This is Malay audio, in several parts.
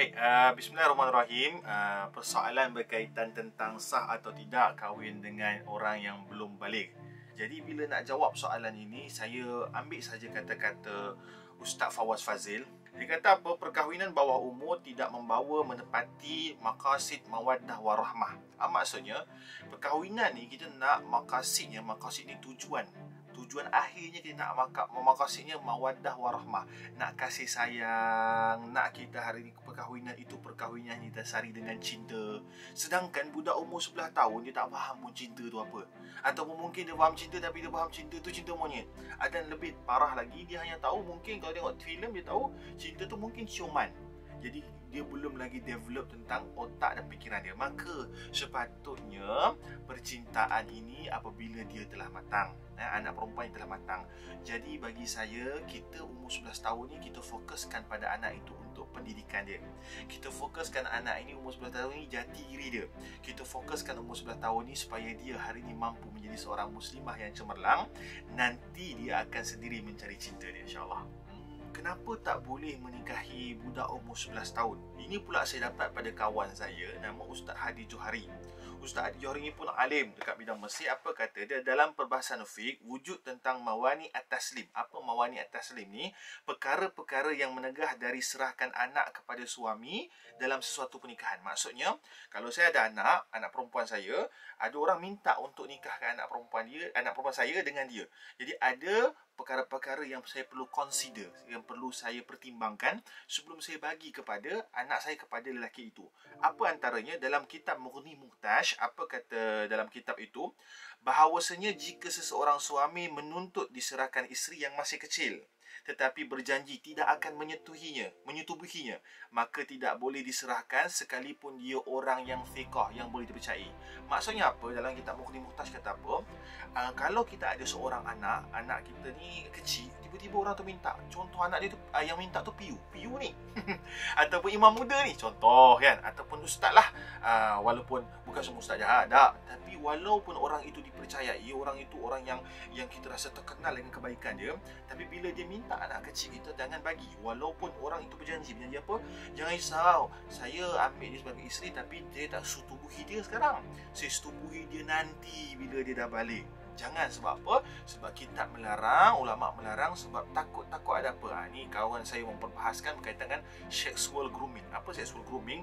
Baik, uh, bismillahirrahmanirrahim. Uh, persoalan berkaitan tentang sah atau tidak kahwin dengan orang yang belum balik. Jadi bila nak jawab soalan ini, saya ambil saja kata-kata Ustaz Fawaz Fazil. Dia kata apa? Perkahwinan bawah umur tidak membawa menepati makasid mawaddah warahmah. Ah, maksudnya, perkahwinan ni kita nak makasidnya, makasid ni tujuan tujuan akhirnya kita nak makak memakasihnya mawaddah warahmah. Nak kasih sayang nak kita hari ini perkahwinan itu perkahwinan kita sari dengan cinta. Sedangkan budak umur 11 tahun dia tak faham pun cinta tu apa. Ataupun mungkin dia faham cinta tapi dia faham cinta tu cinta monyet. Dan lebih parah lagi dia hanya tahu mungkin kalau tengok filem dia tahu cinta tu mungkin ciuman jadi dia belum lagi develop tentang otak dan fikiran dia. Maka sepatutnya percintaan ini apabila dia telah matang eh, anak perempuan yang telah matang. Jadi bagi saya kita umur 11 tahun ni kita fokuskan pada anak itu untuk pendidikan dia. Kita fokuskan anak ini umur 11 tahun ni jati diri dia. Kita fokuskan umur 11 tahun ni supaya dia hari ini mampu menjadi seorang muslimah yang cemerlang. Nanti dia akan sendiri mencari cinta dia insyaAllah kenapa tak boleh menikahi budak umur 11 tahun? Ini pula saya dapat pada kawan saya nama Ustaz Hadi Johari. Ustaz Hadi Johari ini pun alim dekat bidang Mesir. Apa kata dia dalam perbahasan fiqh wujud tentang mawani at-taslim. Apa mawani at-taslim ni? Perkara-perkara yang menegah dari serahkan anak kepada suami dalam sesuatu pernikahan. Maksudnya, kalau saya ada anak, anak perempuan saya, ada orang minta untuk nikahkan anak perempuan dia, anak perempuan saya dengan dia. Jadi ada perkara-perkara yang saya perlu consider, yang perlu saya pertimbangkan sebelum saya bagi kepada anak saya kepada lelaki itu. Apa antaranya dalam kitab Mughni Muhtaj, apa kata dalam kitab itu? Bahawasanya jika seseorang suami menuntut diserahkan isteri yang masih kecil, tetapi berjanji tidak akan menyetuhinya, menyetubuhinya, maka tidak boleh diserahkan sekalipun dia orang yang fiqah yang boleh dipercayai. Maksudnya apa? Dalam kitab Mukhni Muhtaj kata apa? Uh, kalau kita ada seorang anak, anak kita ni kecil, tiba-tiba orang tu minta. Contoh anak dia tu uh, yang minta tu piu, piu ni. ataupun imam muda ni, contoh kan, ataupun ustaz lah. Uh, walaupun bukan semua ustaz jahat, tak. Tapi walaupun orang itu dipercayai, orang itu orang yang yang kita rasa terkenal dengan kebaikan dia, tapi bila dia minta anak kecil kita jangan bagi walaupun orang itu berjanji berjanji apa jangan risau saya ambil dia sebagai isteri tapi dia tak setubuhi dia sekarang saya setubuhi dia nanti bila dia dah balik jangan sebab apa? Sebab kita melarang ulama melarang sebab takut-takut ada apa. Ha, ni kawan saya memperbahaskan berkaitan dengan sexual grooming. Apa sexual grooming?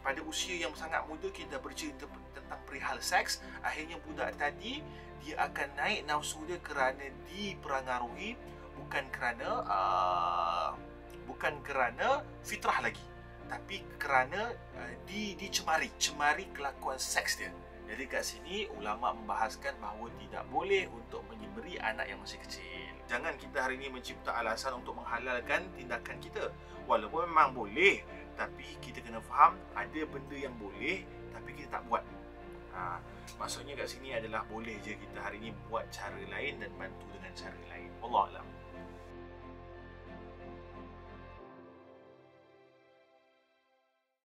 Pada usia yang sangat muda kita bercerita tentang perihal seks akhirnya budak tadi dia akan naik nafsu dia kerana diperangaruhi bukan kerana uh, bukan kerana fitrah lagi tapi kerana uh, di dicemari cemari kelakuan seks dia jadi kat sini ulama membahaskan bahawa tidak boleh untuk menyemberi anak yang masih kecil. Jangan kita hari ini mencipta alasan untuk menghalalkan tindakan kita. Walaupun memang boleh tapi kita kena faham ada benda yang boleh tapi kita tak buat. Ha, maksudnya kat sini adalah boleh je kita hari ini buat cara lain dan bantu dengan cara lain. Allah Alam